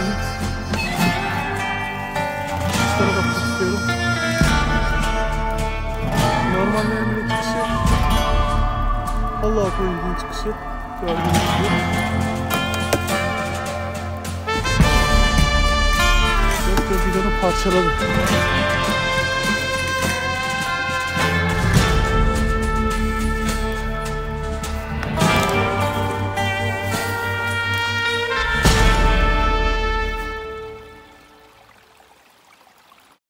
istiyorum. Kuşlara bakmak istiyorum. Normal memnun çıkışı. Allah'a koyduğun çıkışı. Gördüğünüz gibi. Dört bir parçaladı.